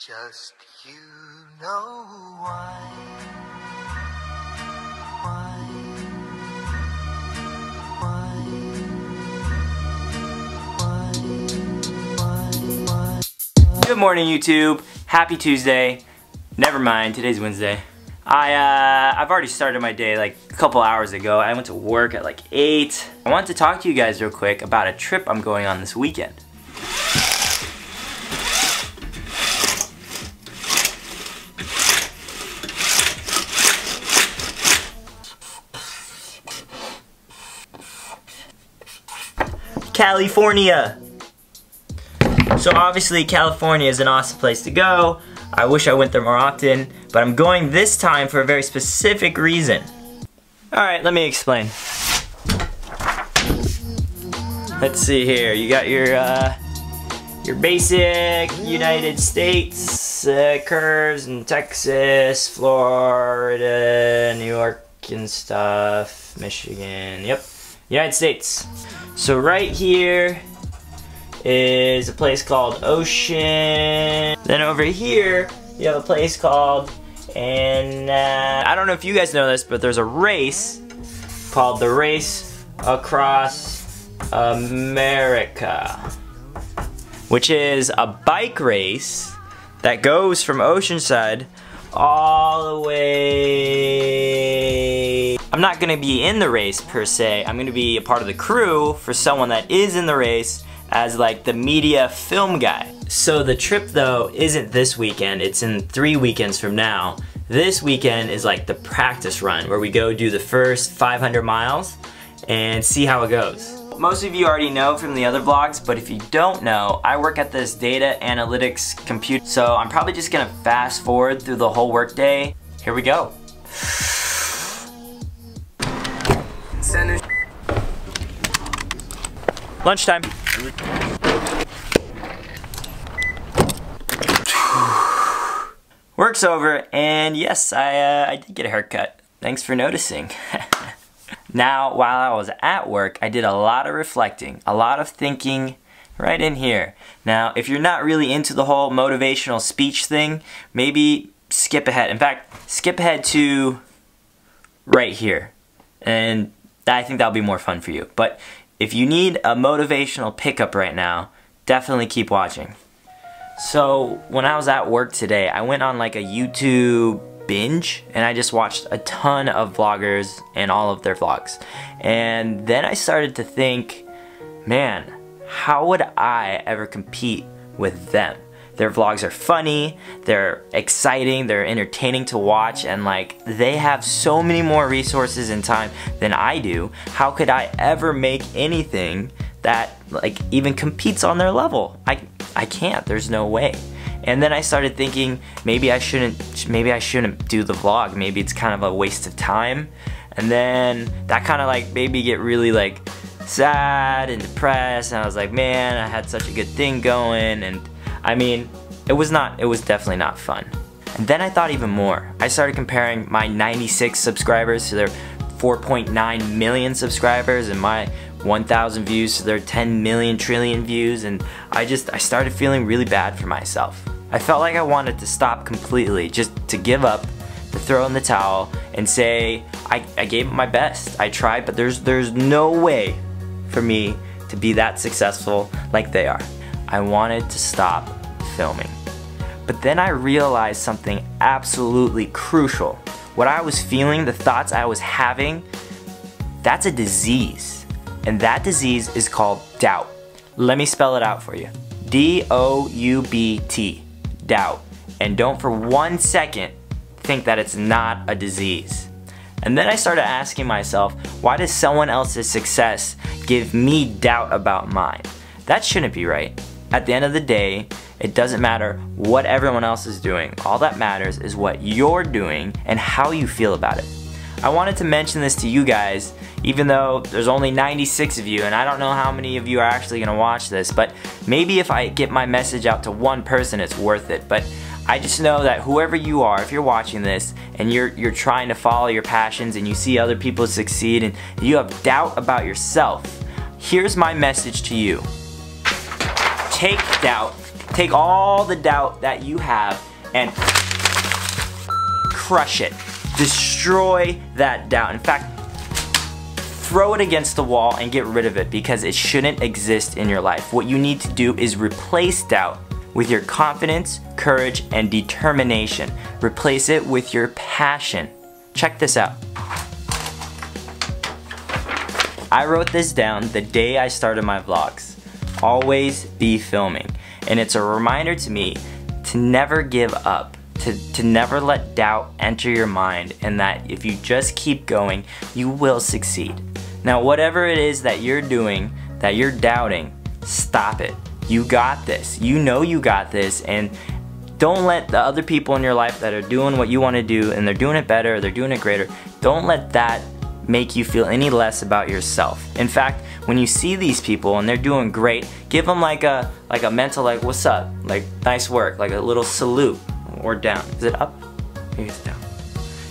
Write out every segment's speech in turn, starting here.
Just you know why. Good morning, YouTube. Happy Tuesday. Never mind, today's Wednesday. I, uh, I've already started my day like a couple hours ago. I went to work at like 8. I wanted to talk to you guys real quick about a trip I'm going on this weekend. California! So obviously California is an awesome place to go. I wish I went there more often, but I'm going this time for a very specific reason. Alright, let me explain. Let's see here, you got your uh, your basic United States uh, curves in Texas, Florida, New York and stuff, Michigan, yep, United States. So right here is a place called Ocean. Then over here, you have a place called, and uh, I don't know if you guys know this, but there's a race called the Race Across America, which is a bike race that goes from Oceanside all the way. I'm not gonna be in the race per se. I'm gonna be a part of the crew for someone that is in the race as like the media film guy. So the trip though isn't this weekend, it's in three weekends from now. This weekend is like the practice run where we go do the first 500 miles and see how it goes. Most of you already know from the other vlogs, but if you don't know, I work at this data analytics computer, so I'm probably just gonna fast forward through the whole workday. Here we go. Lunchtime. Work's over, and yes, I, uh, I did get a haircut. Thanks for noticing. now, while I was at work, I did a lot of reflecting, a lot of thinking right in here. Now, if you're not really into the whole motivational speech thing, maybe skip ahead. In fact, skip ahead to right here. And I think that'll be more fun for you. But if you need a motivational pickup right now, definitely keep watching. So when I was at work today, I went on like a YouTube binge and I just watched a ton of vloggers and all of their vlogs. And then I started to think, man, how would I ever compete with them? Their vlogs are funny, they're exciting, they're entertaining to watch, and like they have so many more resources and time than I do. How could I ever make anything that like even competes on their level? I I can't. There's no way. And then I started thinking maybe I shouldn't maybe I shouldn't do the vlog. Maybe it's kind of a waste of time. And then that kind of like made me get really like sad and depressed and I was like, man, I had such a good thing going and I mean, it was not, it was definitely not fun. And then I thought even more. I started comparing my 96 subscribers to their 4.9 million subscribers and my 1,000 views to their 10 million trillion views and I just, I started feeling really bad for myself. I felt like I wanted to stop completely, just to give up, to throw in the towel and say, I, I gave it my best. I tried, but there's, there's no way for me to be that successful like they are. I wanted to stop filming. But then I realized something absolutely crucial. What I was feeling, the thoughts I was having, that's a disease. And that disease is called doubt. Let me spell it out for you. D-O-U-B-T, doubt. And don't for one second think that it's not a disease. And then I started asking myself, why does someone else's success give me doubt about mine? That shouldn't be right. At the end of the day, it doesn't matter what everyone else is doing. All that matters is what you're doing and how you feel about it. I wanted to mention this to you guys, even though there's only 96 of you, and I don't know how many of you are actually gonna watch this, but maybe if I get my message out to one person, it's worth it. But I just know that whoever you are, if you're watching this and you're you're trying to follow your passions and you see other people succeed and you have doubt about yourself, here's my message to you take doubt take all the doubt that you have and crush it. Destroy that doubt. In fact, throw it against the wall and get rid of it because it shouldn't exist in your life. What you need to do is replace doubt with your confidence, courage, and determination. Replace it with your passion. Check this out. I wrote this down the day I started my vlogs. Always be filming. And it's a reminder to me to never give up, to, to never let doubt enter your mind, and that if you just keep going, you will succeed. Now, whatever it is that you're doing, that you're doubting, stop it. You got this. You know you got this, and don't let the other people in your life that are doing what you want to do and they're doing it better, they're doing it greater, don't let that make you feel any less about yourself. In fact, when you see these people and they're doing great, give them like a like a mental like what's up, like nice work, like a little salute or down. Is it up? Maybe it's down.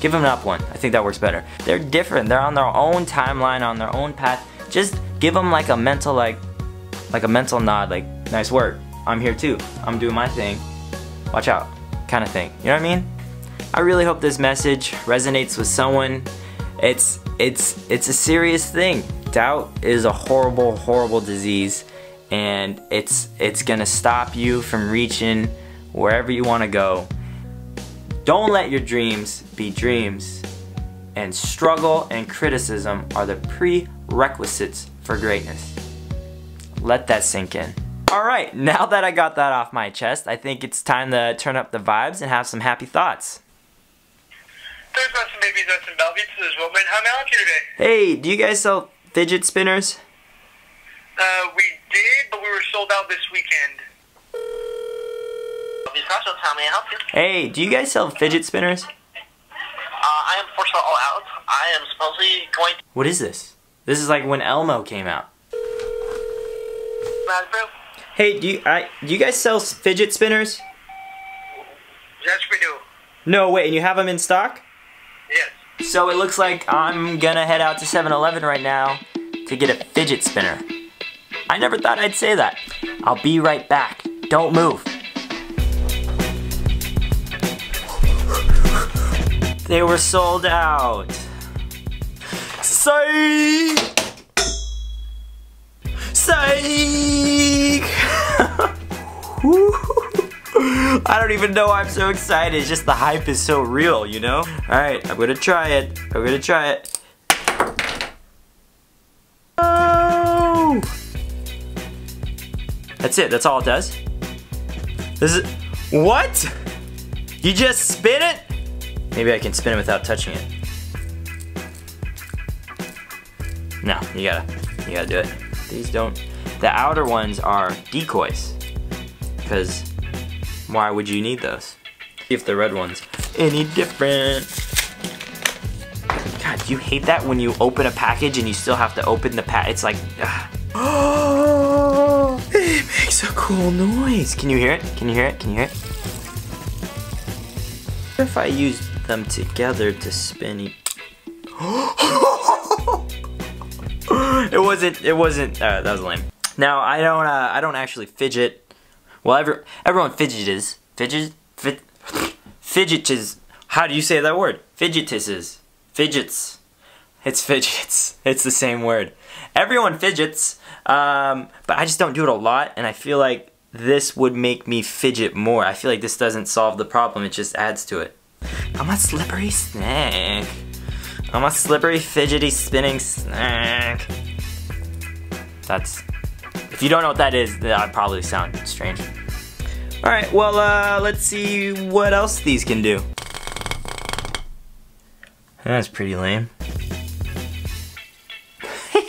Give them an up one. I think that works better. They're different. They're on their own timeline, on their own path. Just give them like a mental like like a mental nod, like nice work. I'm here too. I'm doing my thing. Watch out, kind of thing. You know what I mean? I really hope this message resonates with someone. It's it's it's a serious thing. Doubt is a horrible, horrible disease, and it's it's gonna stop you from reaching wherever you want to go. Don't let your dreams be dreams, and struggle and criticism are the prerequisites for greatness. Let that sink in. Alright, now that I got that off my chest, I think it's time to turn up the vibes and have some happy thoughts. There's not some babies at some Bellevue. This is Wilman. How may I help you today? Hey, do you guys sell fidget spinners? Uh, we did, but we were sold out this weekend. These costumes, how may I help you? Hey, do you guys sell fidget spinners? Uh, I am fortunately all out. I am supposedly going to What is this? This is like when Elmo came out. Mad Hey, do you I do you guys sell fidget spinners? Yes, we do. No, wait, and you have them in stock? So it looks like I'm gonna head out to 7-Eleven right now to get a fidget spinner. I never thought I'd say that. I'll be right back. Don't move. They were sold out. Psych! Psych! I don't even know why I'm so excited. It's just the hype is so real, you know? Alright, I'm gonna try it. I'm gonna try it. Oh! That's it, that's all it does? This is. What? You just spin it? Maybe I can spin it without touching it. No, you gotta, you gotta do it. These don't. The outer ones are decoys. Because why would you need those? See if the red ones any different. God, you hate that when you open a package and you still have to open the pack? It's like, oh, it makes a cool noise. Can you hear it? Can you hear it? Can you hear it? What if I use them together to spin e- it wasn't it wasn't uh, that was lame now i don't uh, i don't actually fidget well every, everyone fidgetes fidget fid, fidgetes how do you say that word? Fidgetisses. Fidgets. It's fidgets. It's the same word. Everyone fidgets um, but i just don't do it a lot and i feel like this would make me fidget more. I feel like this doesn't solve the problem. It just adds to it. I'm a slippery snake I'm a slippery, fidgety, spinning snack. That's. If you don't know what that is, that would probably sound strange. Alright, well, uh, let's see what else these can do. That's pretty lame.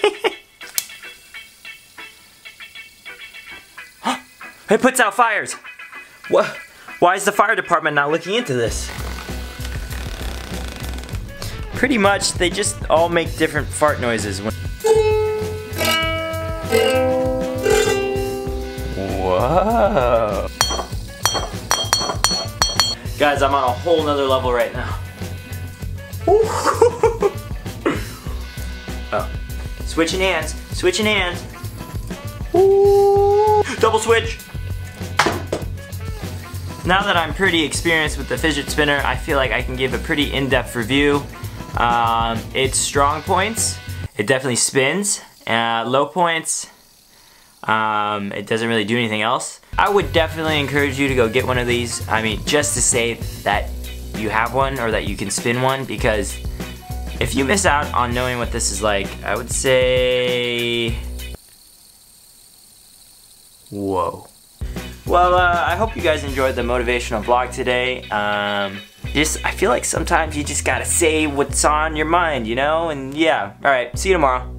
it puts out fires! What? Why is the fire department not looking into this? Pretty much, they just all make different fart noises. When Guys, I'm on a whole nother level right now. oh. Switching hands, switching hands. Ooh. Double switch. now that I'm pretty experienced with the fidget spinner, I feel like I can give a pretty in-depth review. Um, its strong points, it definitely spins. Uh, low points, um, it doesn't really do anything else. I would definitely encourage you to go get one of these. I mean, just to say that you have one or that you can spin one because if you miss out on knowing what this is like, I would say... Whoa. Well, uh, I hope you guys enjoyed the motivational vlog today. Um, just, I feel like sometimes you just gotta say what's on your mind, you know? And yeah, alright, see you tomorrow.